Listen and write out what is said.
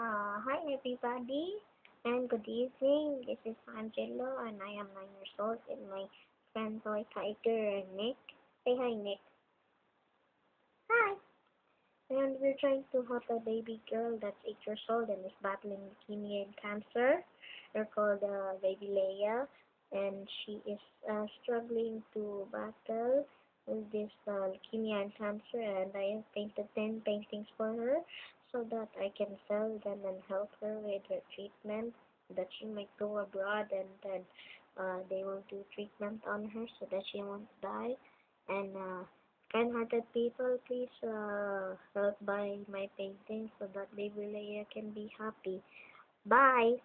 Uh, hi everybody and good evening. This is Angelo and I am 9 years old and my friend Toy Tiger Nick. Say hi Nick. Hi. And we're trying to help a baby girl that's 8 years old and is battling leukemia and cancer. They're called uh, Baby Lea and she is uh, struggling to battle with this uh, leukemia and cancer and I have painted 10 paintings for her so that I can sell them and help her with her treatment that she might go abroad and then uh, they will do treatment on her so that she won't die. And uh, kind-hearted people please uh, help buy my painting so that baby Lea can be happy. Bye